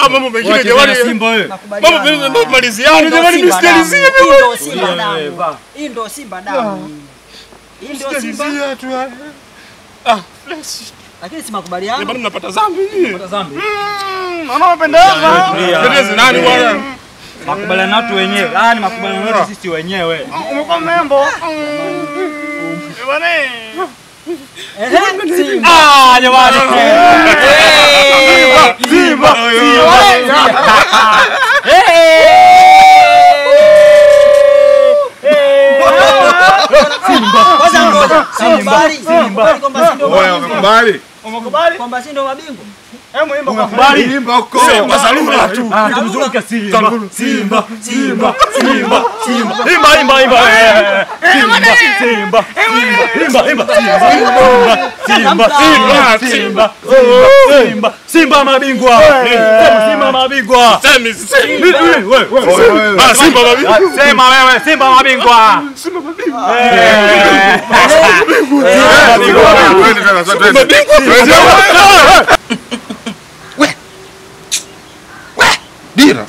Ah, mambo mengine jamani. Simba wewe. Mambo mengine ndio maliziano jamani, Hii mimi. ndo Simba damu. Hii ndio Simba damu. Hii ndio Simba. Tu. ah. Ah, flesh. Lakini si makubaliano. Bado mnapata dhambi nyinyi. Pata dhambi. Anaopendeza. Tulia. Pendezi nani bwana? Makubaliano yetu wenyewe. Ah, ni makubaliano yetu sisi wenyewe. Umekuwa membo. Bwana. Simba. Ah, jamani. Kwanza ngoja. Simba. Simba. Kwamba si ndo Oya, mabingwa. Umekubali? Kwamba si ndio mabingwa. Hebu Imba huko. Kwa salula tu. Ah, tumzunguke Simba. Simba, Simba, Simba, Simba. Imba, imba, imba. eh. Simba, Simba, Simba, imba, imba. Simba, Simba, Simba, Simba, Simba, Simba mabingwa. Sema Simba mabingwa. Semi, semi. Wewe, wewe. Ah, Simba mabingwa. Sema wewe, Simba mabingwa. Simba Twende dira